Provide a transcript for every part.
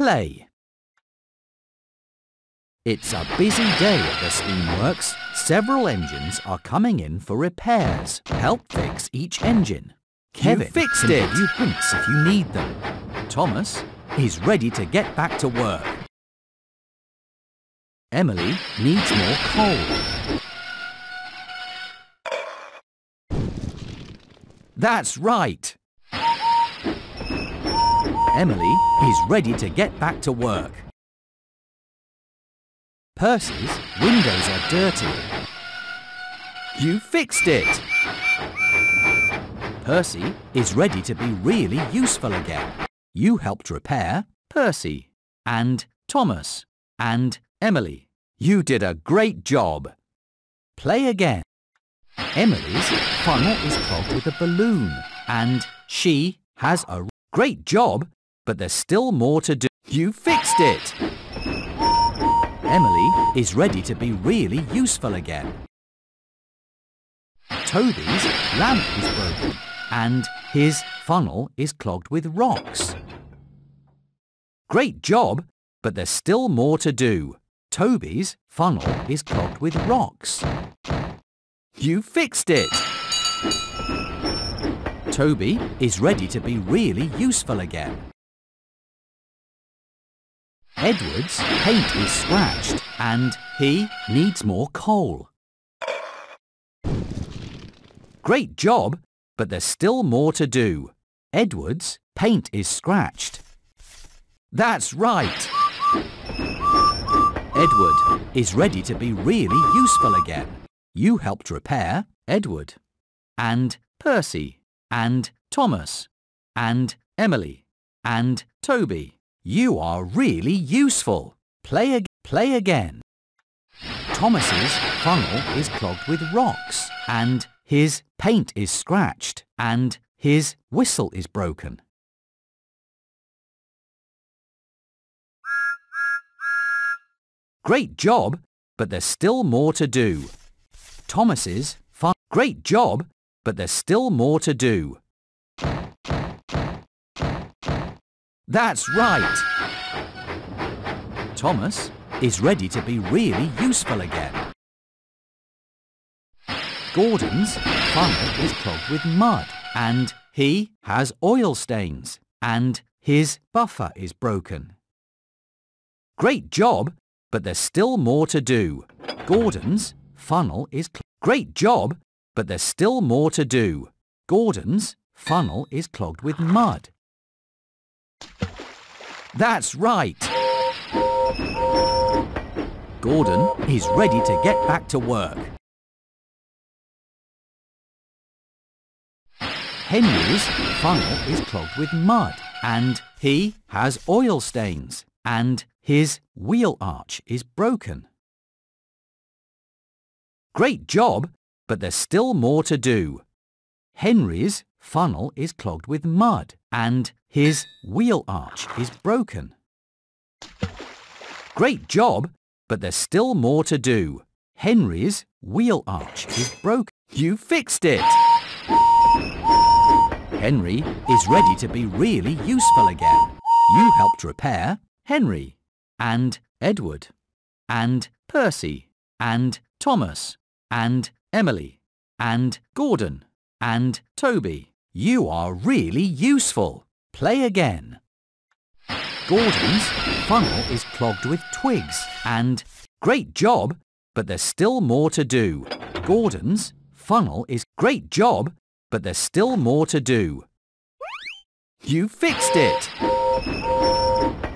Play. It's a busy day at the Steamworks. Several engines are coming in for repairs. Help fix each engine. Kevin You fixed can it. give you hints if you need them. Thomas is ready to get back to work. Emily needs more coal. That's right. Emily is ready to get back to work. Percy's windows are dirty. You fixed it. Percy is ready to be really useful again. You helped repair Percy and Thomas and Emily. You did a great job. Play again. Emily's funnel is clogged with a balloon and she has a great job, but there's still more to do. You fixed it. Emily is ready to be really useful again. Toby's lamp is broken and his funnel is clogged with rocks. Great job, but there's still more to do. Toby's funnel is clogged with rocks. You fixed it! Toby is ready to be really useful again. Edward's paint is scratched and he needs more coal. Great job, but there's still more to do. Edward's paint is scratched. That's right! Edward is ready to be really useful again. You helped repair Edward and Percy and Thomas and Emily and Toby. You are really useful. Play, ag- play again. Thomas's funnel is clogged with rocks and his paint is scratched and his whistle is broken. Great job, but there's still more to do. Thomas's fun. Great job, but there's still more to do. That's right. Thomas is ready to be really useful again. Gordon's funnel is clogged with mud and he has oil stains and his buffer is broken. Great job, but there's still more to do. Gordon's funnel is great job, but there's still more to do. Gordon's funnel is clogged with mud. That's right. Gordon is ready to get back to work. Henry's funnel is clogged with mud and he has oil stains and his wheel arch is broken. Great job, but there's still more to do. Henry's funnel is clogged with mud and his wheel arch is broken. Great job, but there's still more to do. Henry's wheel arch is broken. You fixed it! Henry is ready to be really useful again. You helped repair Henry and Edward and Percy and Thomas and Emily and Gordon and Toby. You are really useful. Play again. Gordon's funnel is clogged with twigs and great job, but there's still more to do. Gordon's funnel is great job, but there's still more to do. You fixed it!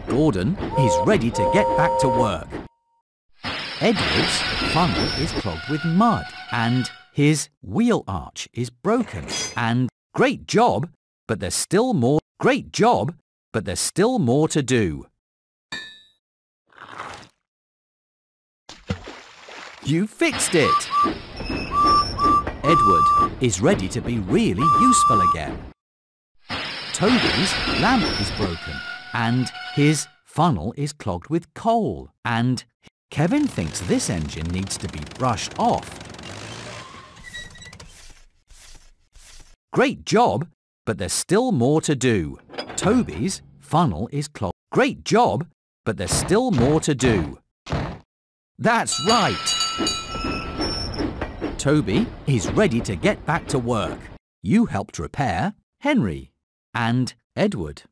Gordon is ready to get back to work. Edward's funnel is clogged with mud and his wheel arch is broken. And great job, but there's still more. Great job, but there's still more to do. You fixed it! Edward is ready to be really useful again. Toby's lamp is broken and his funnel is clogged with coal and Kevin thinks this engine needs to be brushed off. Great job, but there's still more to do. Toby's funnel is clogged. Great job, but there's still more to do. That's right. Toby is ready to get back to work. You helped repair Henry and Edward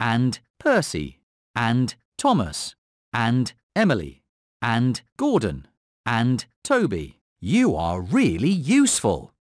and Percy and Thomas and Emily and Gordon and Toby. You are really useful.